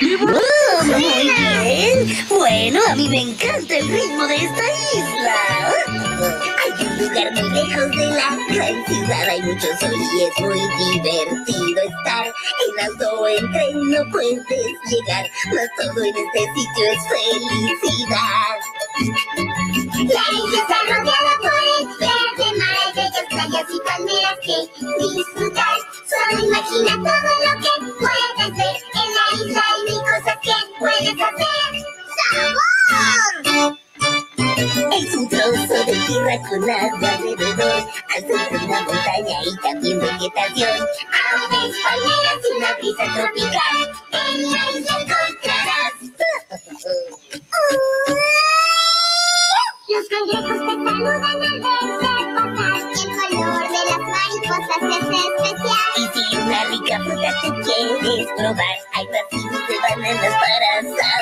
Muy bien. Bueno, a mí me encanta el ritmo de esta isla. Hay un lugar muy lejos de la gran ciudad. Hay mucho sol y es muy divertido estar. En auto o en tren no puedes llegar. Mas todo en este sitio es felicidad. La isla está rodeada por el verde mar. Hay bellas playas y palmeras que disfrutar. Solo imagina todo lo que ¡Sabor! Es un trozo de tierra con agua alrededor. Al centro una montaña y también vegetación. Aves, palmeras y una brisa tropical. En la isla encontrarás. Los cangrejos te saludan al verte pasar. El color de las mariposas es especial. Y si una rica fruta tú quieres probar, hay racimos de bananas para saborear.